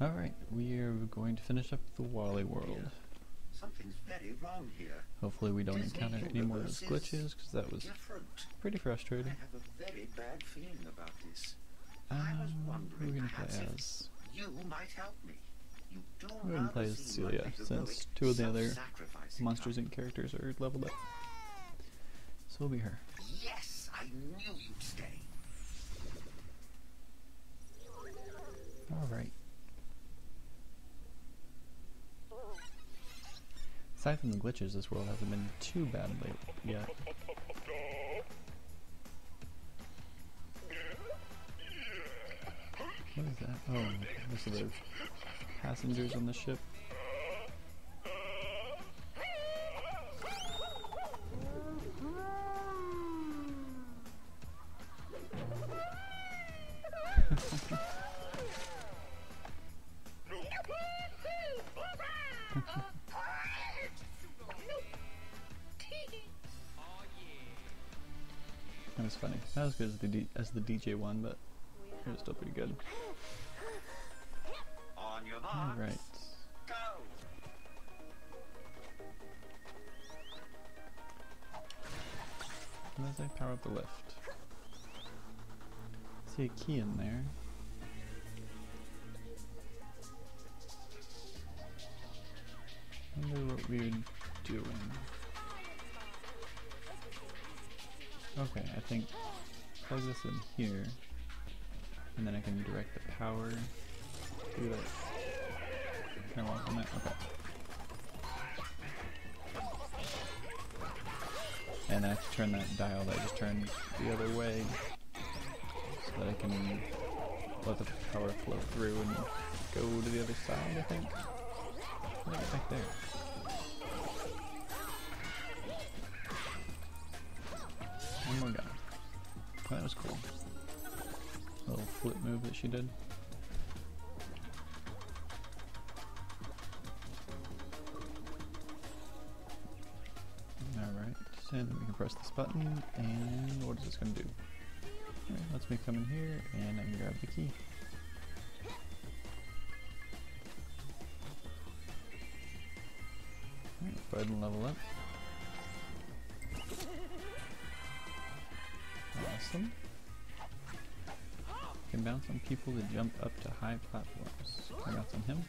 Alright, we are going to finish up the Wall-E world. Something's very wrong here. Hopefully we don't Disney encounter any more of those glitches, because that was Different. pretty I frustrating. have a very bad feeling about this. I was Um, wondering we going to play if as? You might help me. You do We're gonna play as Celia, since two of the other Monsters. Inc. characters are leveled up. So we'll be her. Yes, I knew you'd stay. Alright. Aside from the glitches, this world hasn't been too bad yet. What is that? Oh, those are the passengers on the ship. D- as the DJ one, but it was still pretty good. On your mark. Alright. Go. And as I power up the lift. See a key in there. Wonder what we're doing. Okay, I think plug this in here, and then I can direct the power through that. Can I walk on that? Okay. And I have to turn that dial that I just turned the other way so that I can let the power flow through and go to the other side, I think. Get back there? One more guy. That was cool. Little flip move that she did. Alright, and we can press this button, and what is this going to do? Alright, lets me come in here, and I can grab the key. Alright, go ahead and level up. Awesome. Can bounce on people to jump up to high platforms. Can I bounce on him?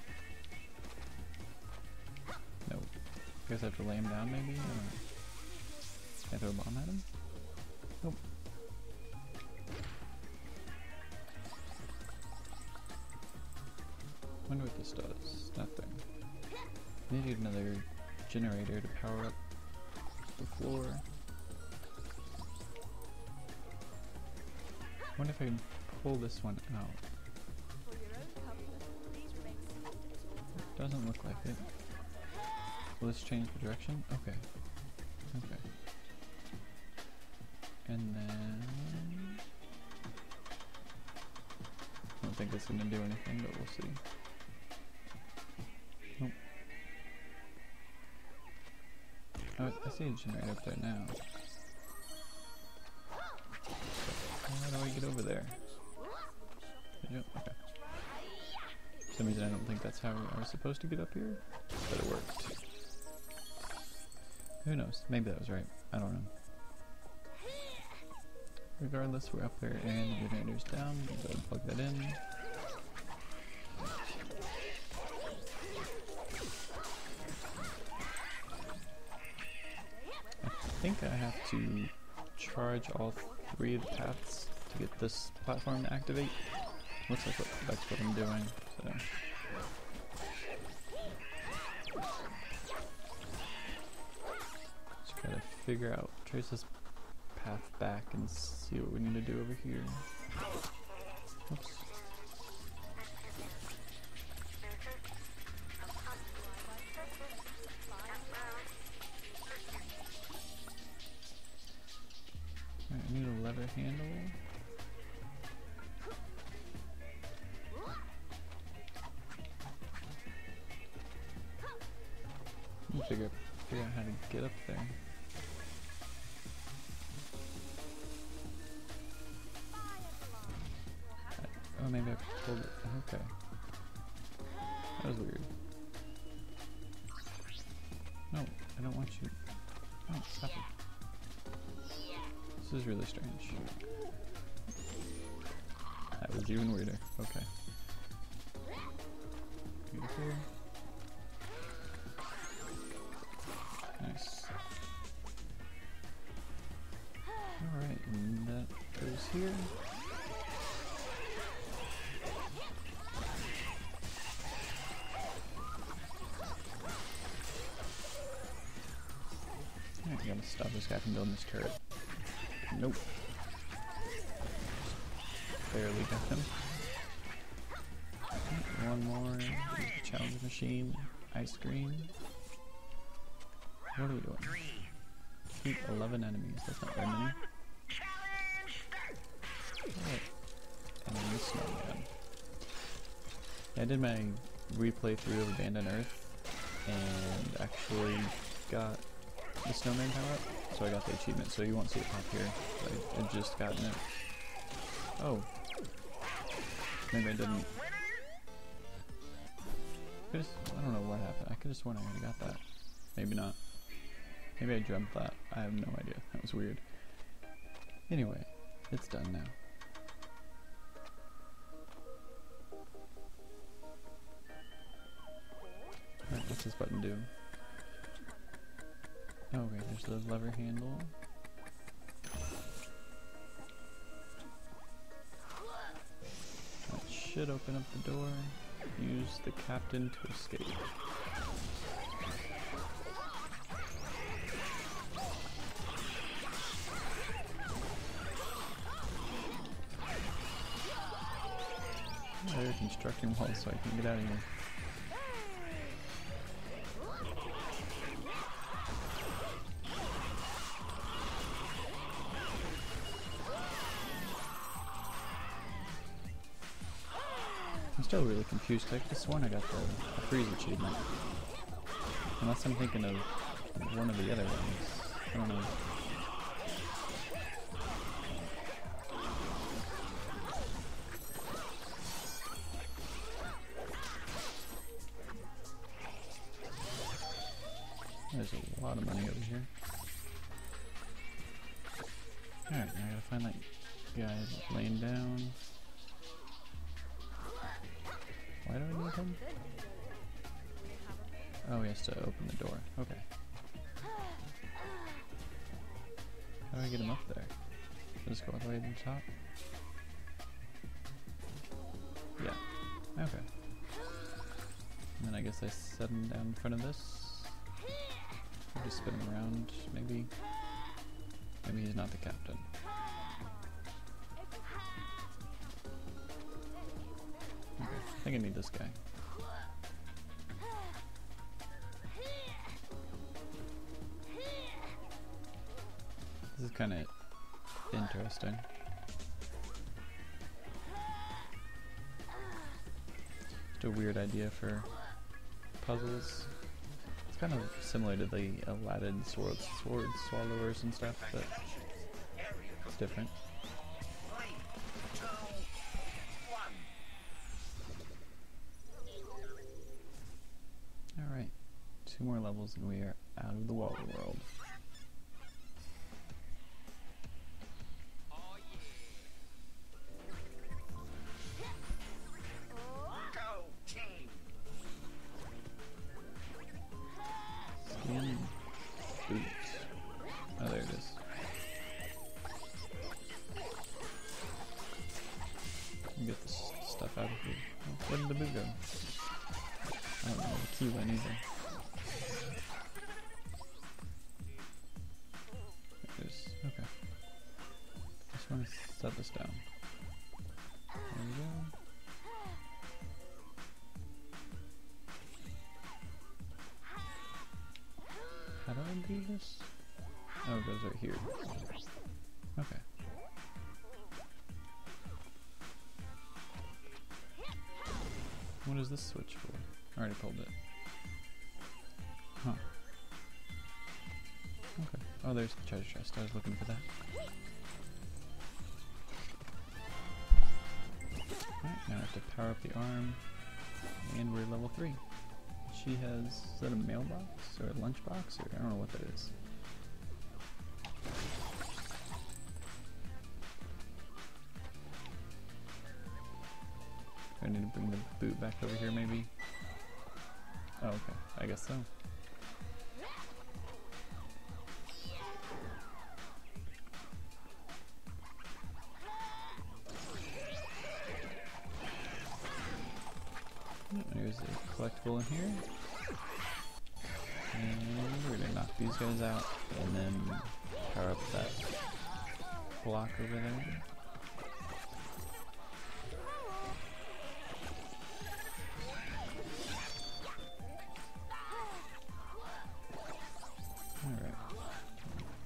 No. I guess I have to lay him down maybe? I. Can I throw a bomb at him? Nope. Wonder what this does. Nothing. Need another generator to power up the floor. Wonder if I can pull this one out. Doesn't look like it. Will this change the direction? Okay. Okay. And then... I don't think it's gonna do anything, but we'll see. Oh, I see a generator up there now. How do I get over there? Okay. For some reason I don't think that's how I was supposed to get up here, but it worked. Who knows? Maybe that was right. I don't know. Regardless, we're up there and the generator's down. Go ahead and plug that in. I think I have to charge all three of the paths to get this platform to activate. Looks like what, that's what I'm doing. So. Just gotta figure out, trace this path back and see what we need to do over here. Oops. Alright, I need a lever handle. Figure, figure out how to get up there. Oh, maybe I pulled it. Okay. That was weird. No, I don't want you. No, stop it. This is really strange. That was even weirder. Okay. Beautiful. Here. Alright, gotta stop this guy from building this turret. Nope. Barely got him. One more. Challenge machine. Ice cream. What are we doing? Keep 11 enemies. That's not very many. And then the snowman. I did my replay through of Abandoned Earth and actually got the snowman power up, so I got the achievement. So you won't see it pop here. I just gotten it. Oh. Maybe I didn't. Could've, I don't know what happened. I could have sworn I already got that. Maybe not. Maybe I dreamt that. I have no idea. That was weird. Anyway, it's done now. What's this button do? Oh, okay, there's the lever handle. That should open up the door. Use the captain to escape. They're constructing walls so I can get out of here. Still really confused. I have sworn I got the, the freeze achievement. Unless I'm thinking of one of the other ones. I don't know. Oh, he has to open the door. Okay. How do I get him up there? Just go all the way to the top? Yeah. Okay. And then I guess I set him down in front of this. Or just spin him around, maybe. Maybe he's not the captain. Okay, I think I need this guy. Kind of interesting. Just a weird idea for puzzles. It's kind of similar to the Aladdin sword, sword swallowers and stuff, but it's different. Alright, two more levels and we are out of the water world. This? Oh, it goes right here. Okay. What is this switch for? I already pulled it. Huh. Okay. Oh, there's the treasure chest. I was looking for that. Alright, now I have to power up the arm. And we're level 3. She has, is that a mailbox or a lunchbox or I don't know what that is. I need to bring the boot back over here maybe? Oh, okay. I guess so. Collectible in here. And we're gonna knock these guys out and then power up that block over there.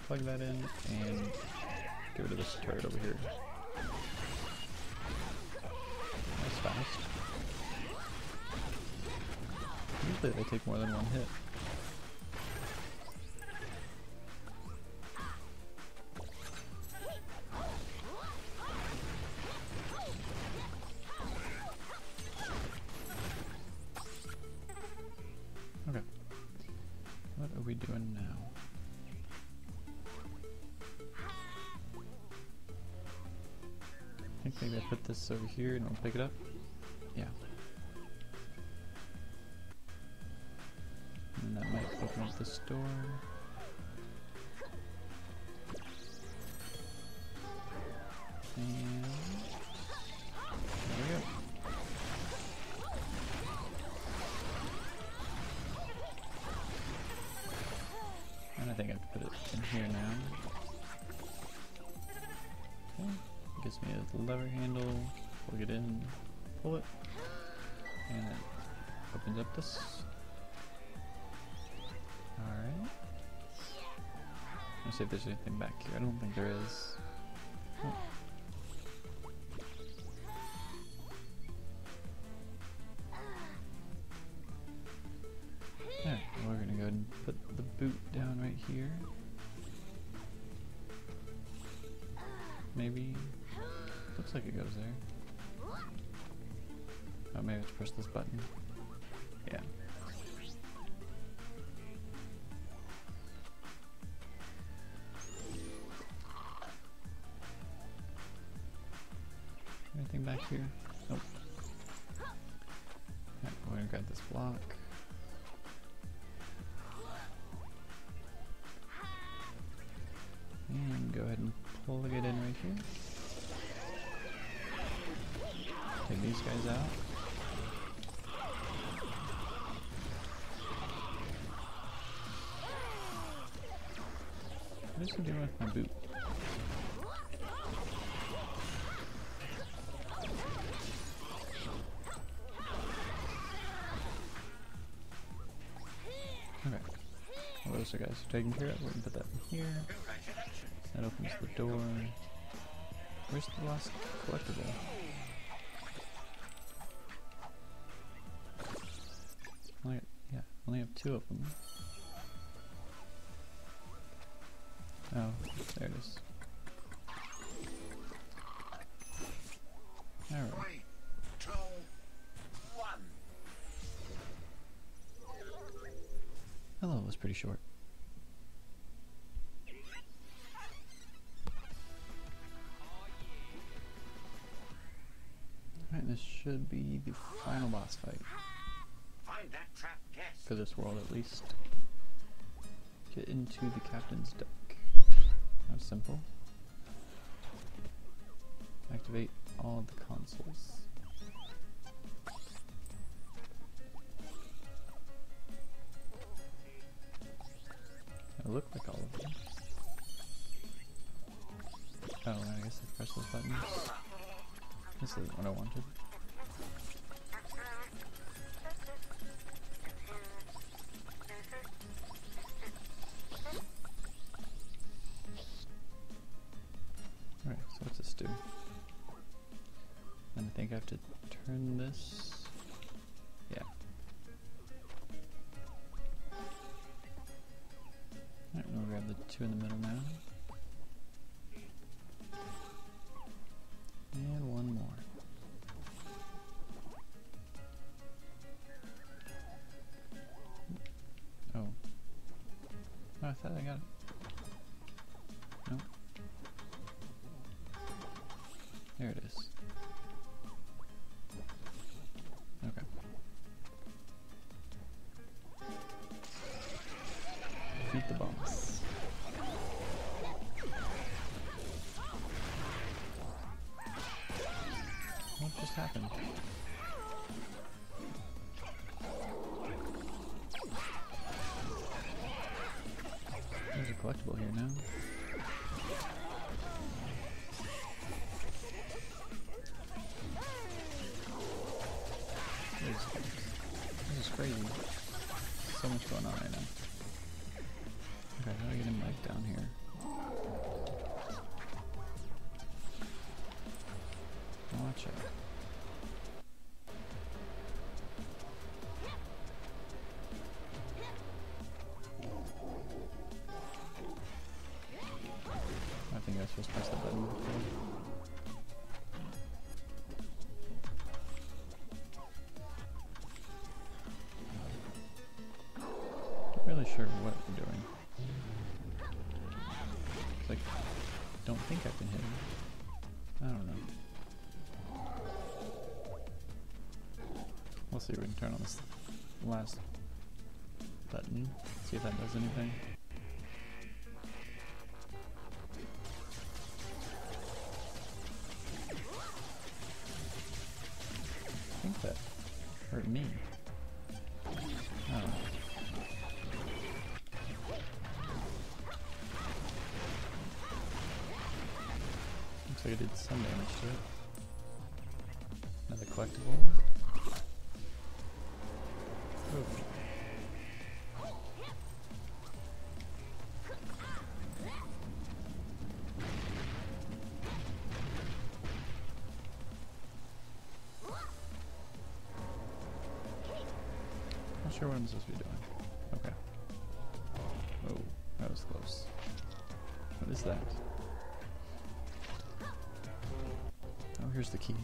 Plug that in and get rid of this turret over here. That's fast. Usually they take more than one hit. Okay. What are we doing now? I think maybe I put this over here and I'll pick it up. Lever handle. Plug it in. Pull it. And it opens up this. Alright. Let's see if there's anything back here. I don't think there is. Oh. Yeah, we're gonna go ahead and put the boot down right here. Like it goes there. Oh, maybe let's press this button. Take these guys out. What is he doing with my boot? Okay. Well, those guys are taken care of. We're gonna put that in here. That opens the door. Where's the last collectible? Two of them. Oh, there it is. Alright. Three, two, one. Was pretty short. Alright, this should be the final boss fight. Find that guest. For this world at least. Get into the captain's deck. How simple. Activate all the consoles. They look like all of them. Oh, I guess I press those buttons. This isn't what I wanted. Collectible here now. Really sure what we're doing. Like, don't think I can hit him. I don't know. We'll see if we can turn on this last button, see if that does anything. Like I did some damage to it. Another collectible. Not sure what I'm supposed to be doing. The key.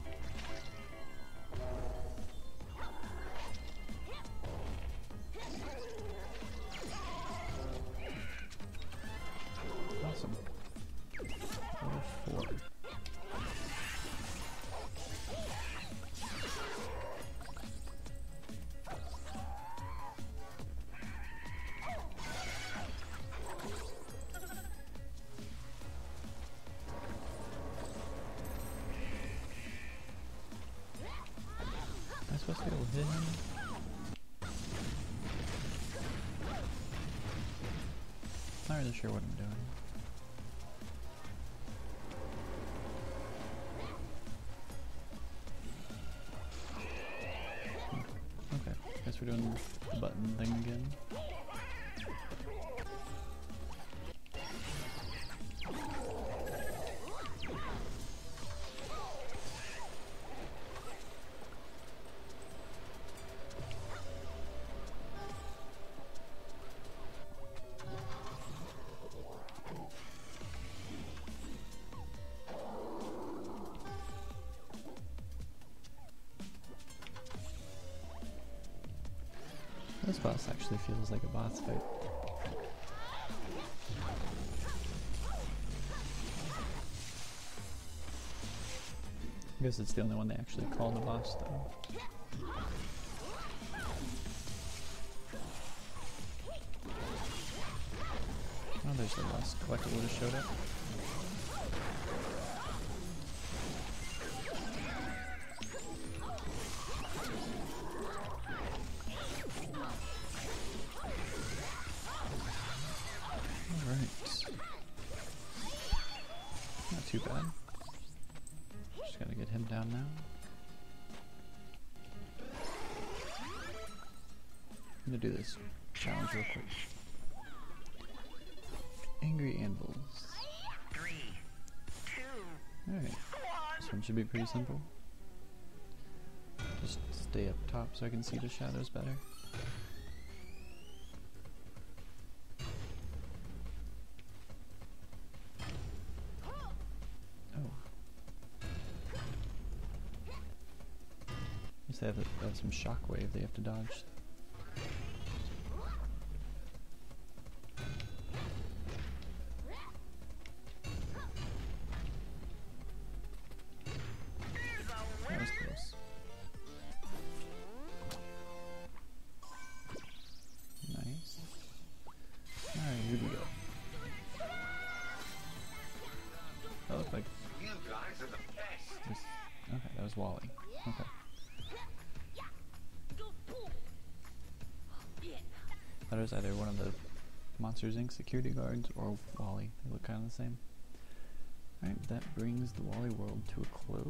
Supposed to be able to hit him? Not really sure what I'm doing. Hmm, Okay, guess we're doing the button thing again. This boss actually feels like a boss fight. I guess it's the only one they actually call the boss though. Oh, there's the last collectible that showed up. Gotta get him down now. I'm gonna do this challenge real quick. Angry anvils. Alright. This one should be pretty simple. Just stay up top so I can see the shadows better. Have, some shockwave they have to dodge. That was close. Nice. Alright, here we go. That looked like You guys are the best. Okay, that was Wall-E. Okay. That was either one of the Monsters Inc. security guards or Wall-E. They look kind of the same. Alright, that brings the Wall-E world to a close.